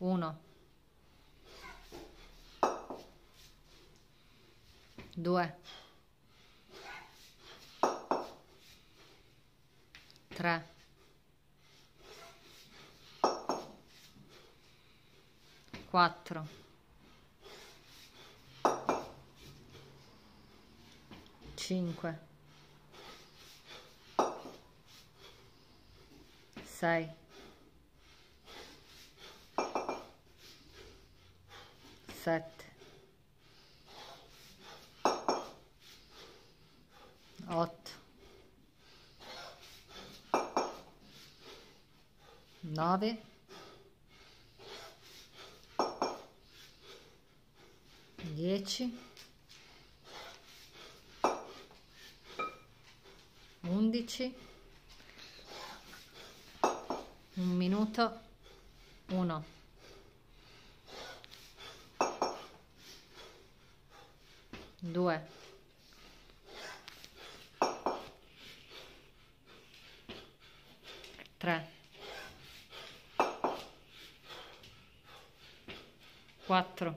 1 2 3 4 5 6 7 8 9 10 11 un minuto. 1 2 3 4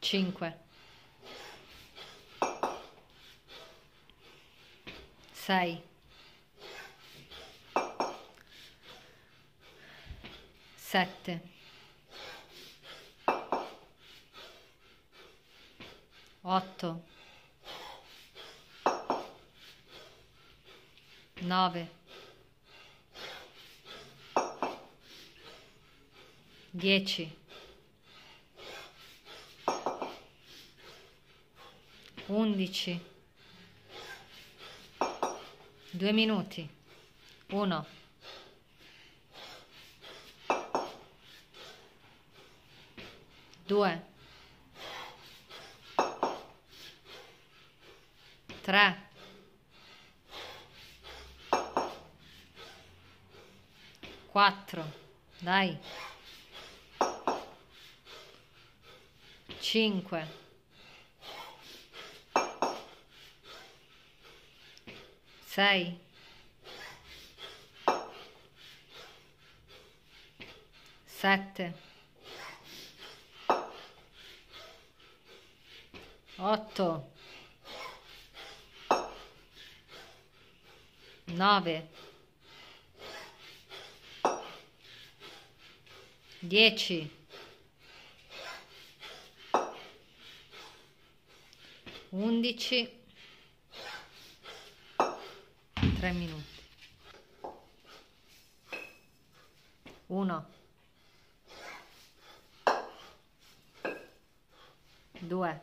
5 6 7 8 9 10 11 2 minuti. 1 2 3 4 dai. 5 6 7 8 9 10 11 3 minuti. 1 2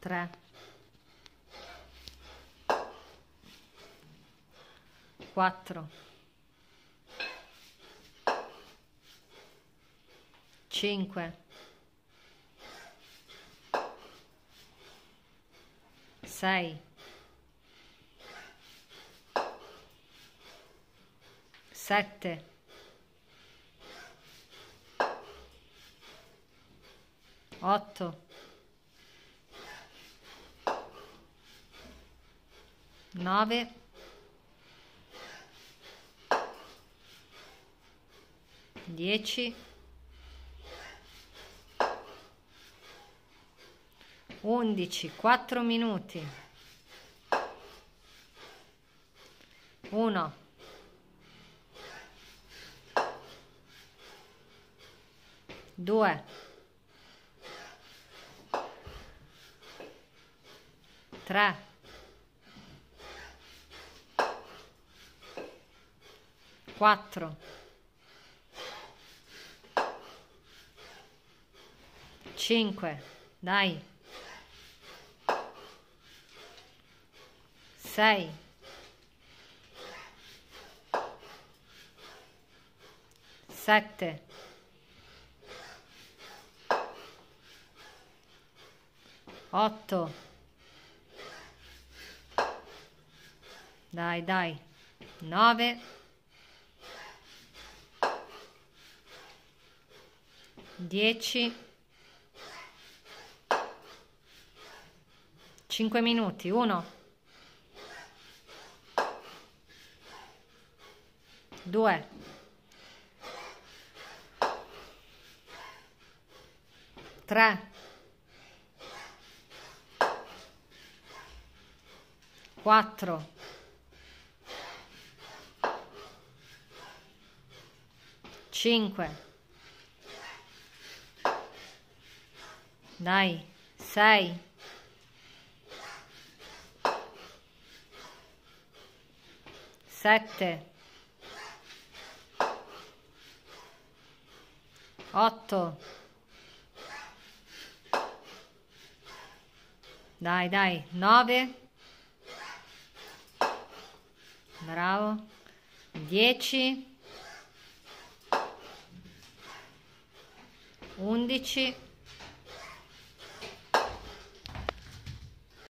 3 4 5 6 7 8 9 10 11 4 minuti. 1 2 3 4 5 dai. 6 7 8 dai dai. 9 10 5 minuti, 1, 2, 3, 4, 5, dai, 6, 7 8 dai dai 9 bravo. 10 11